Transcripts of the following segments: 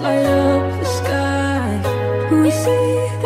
light up the sky. We see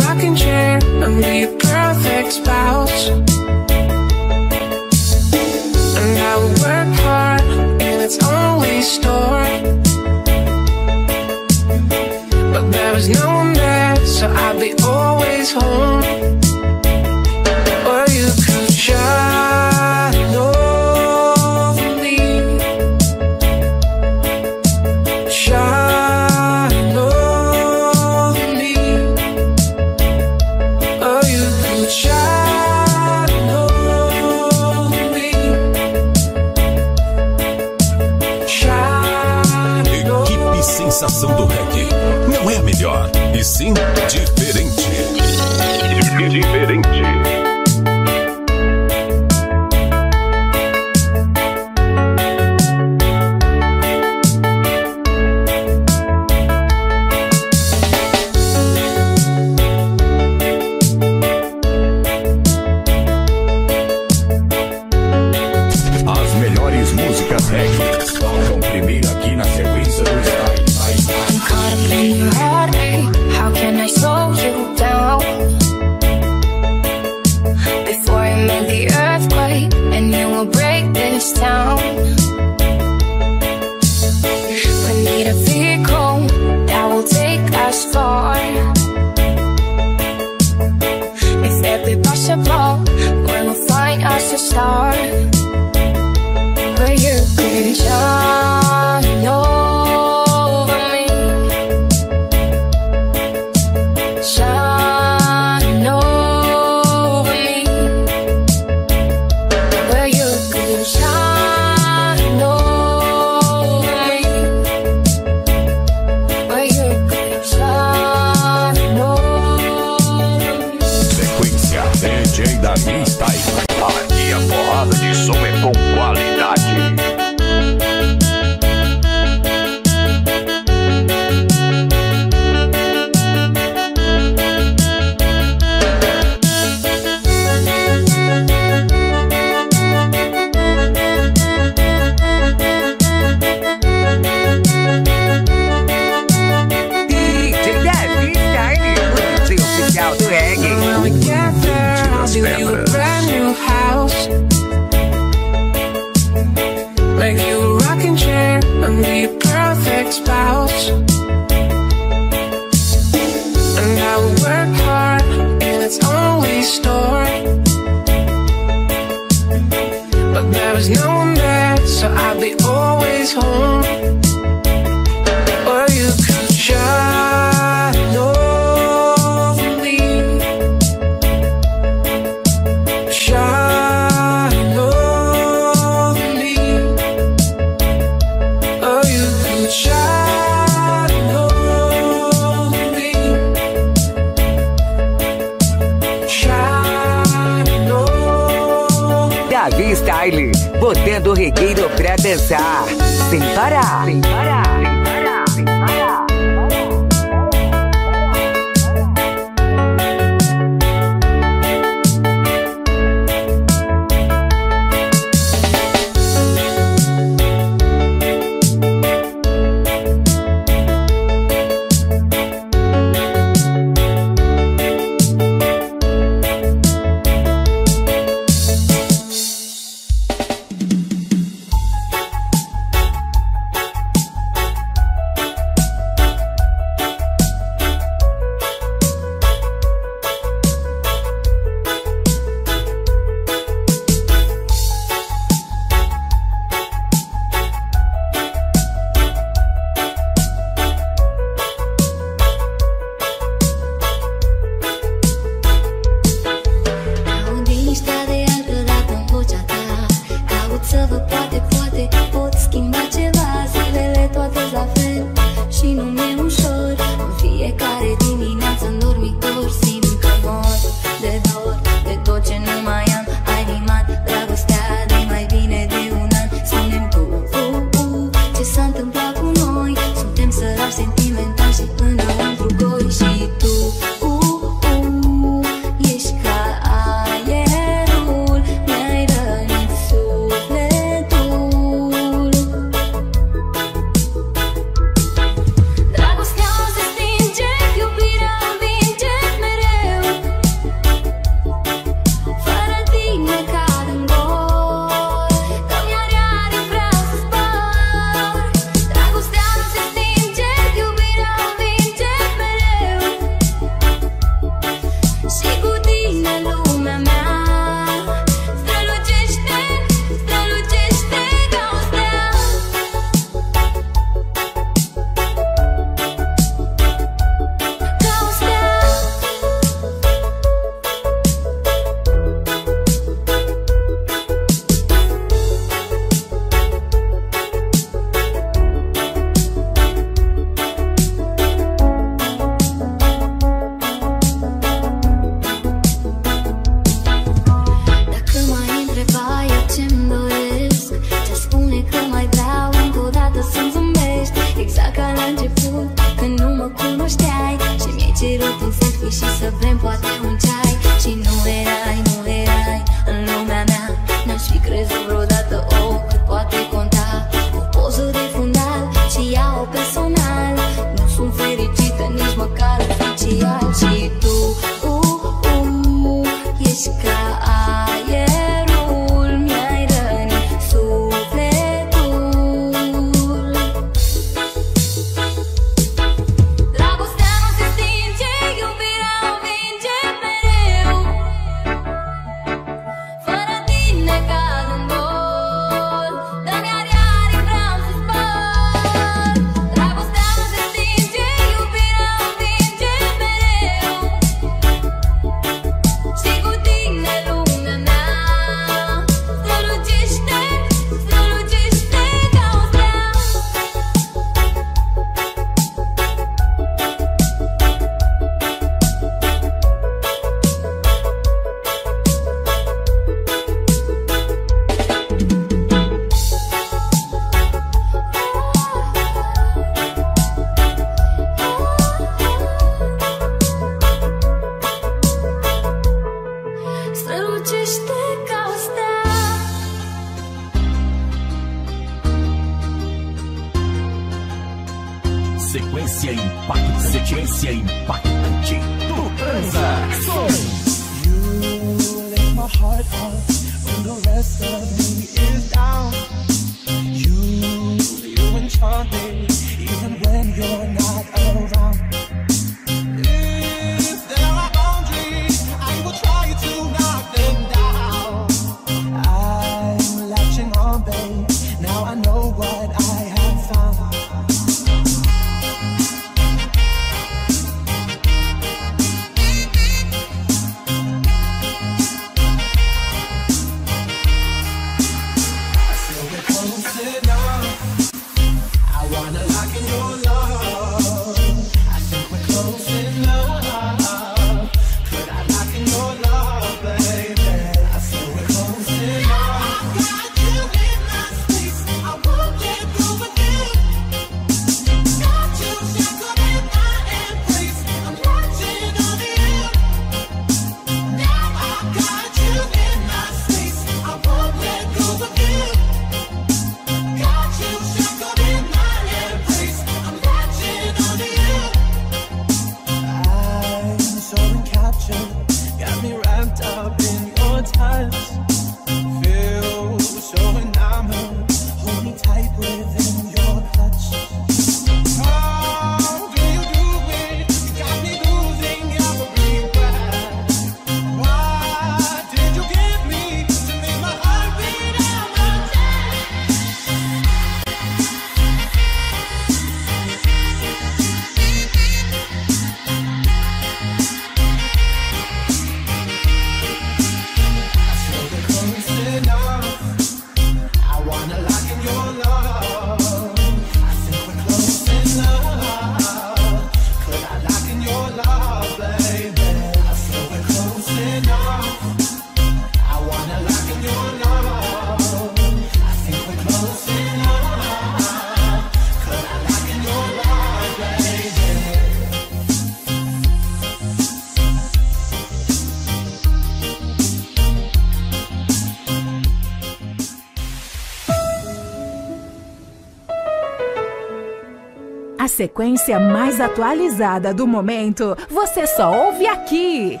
sequência mais atualizada do momento você só ouve aqui.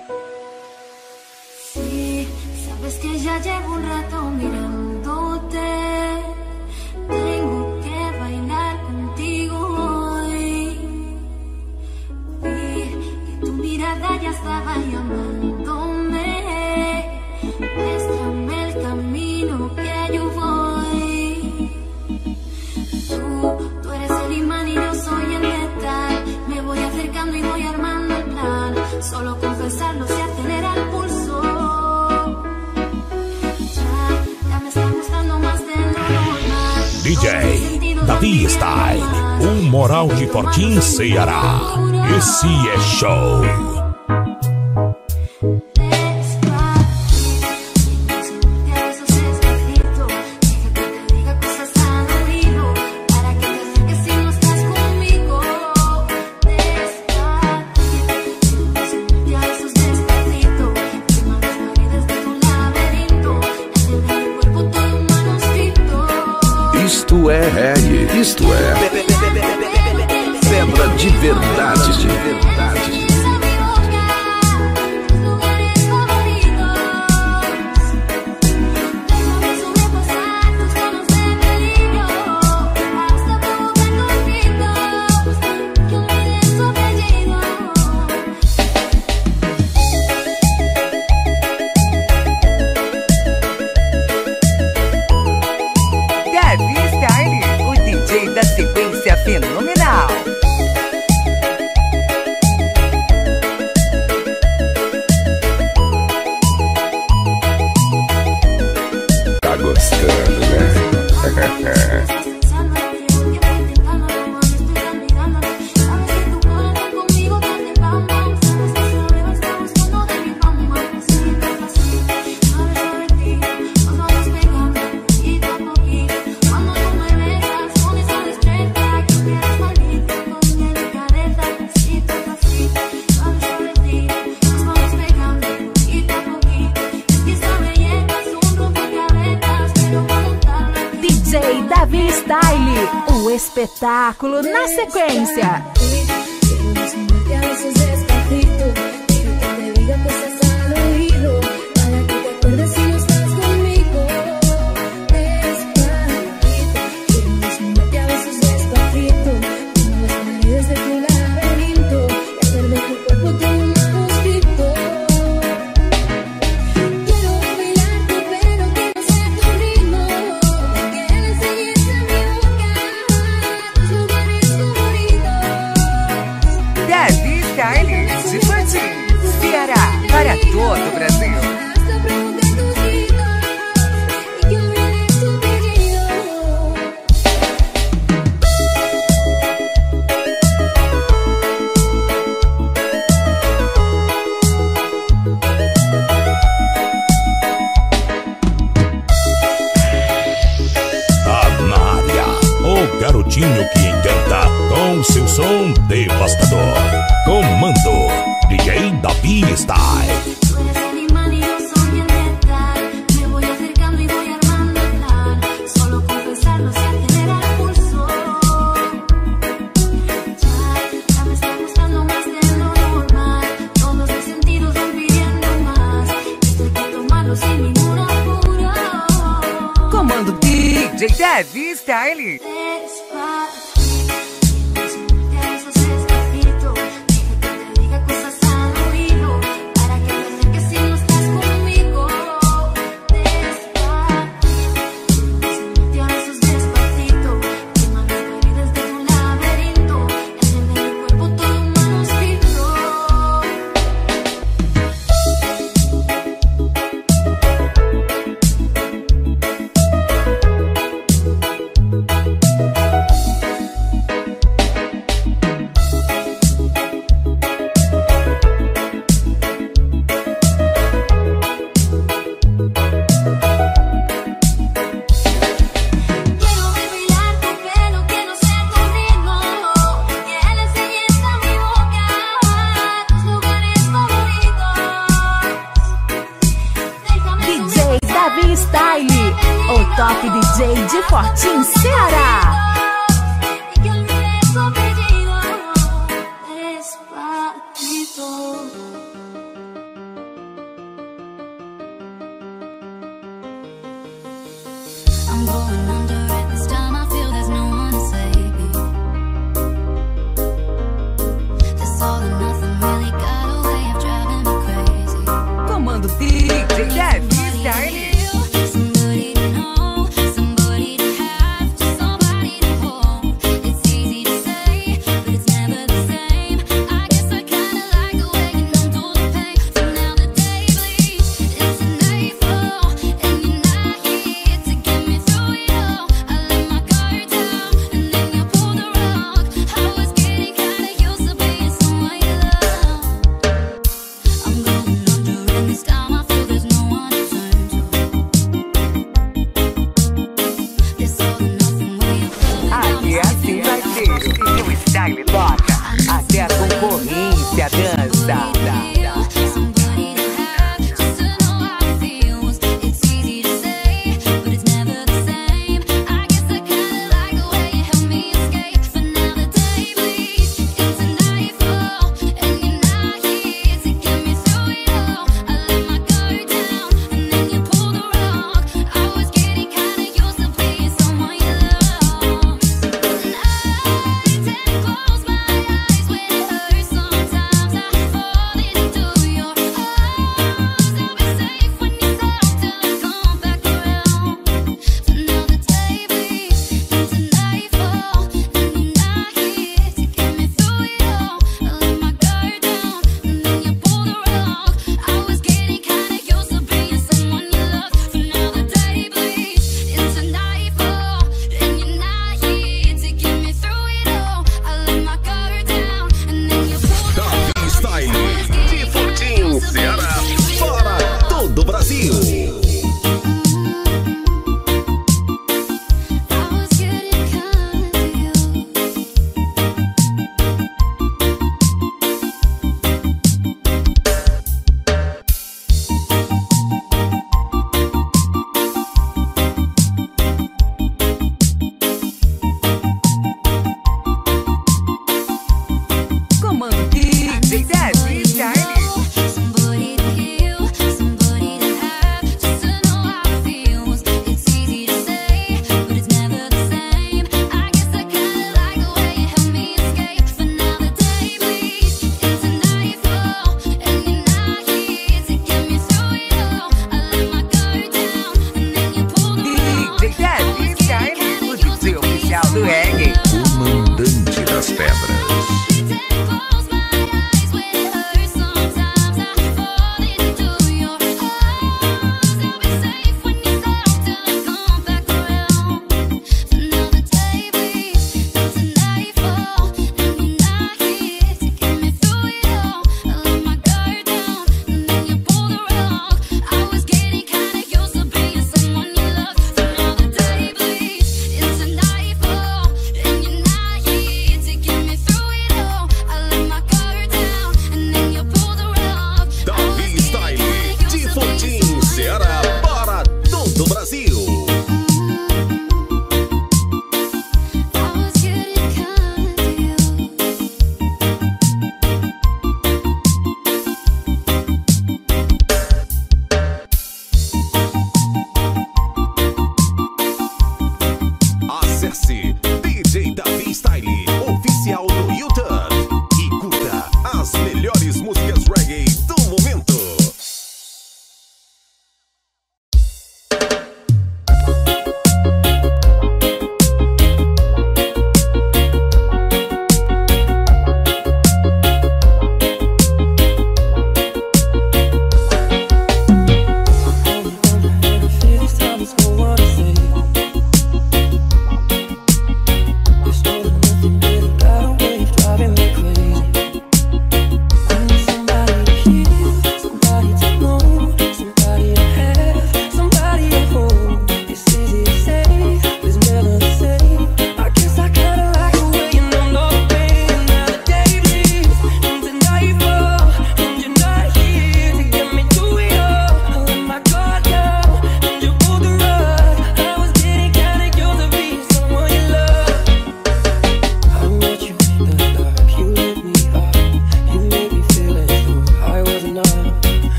Ceará. Esse é show. Sequência.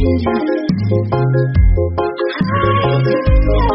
Thank you.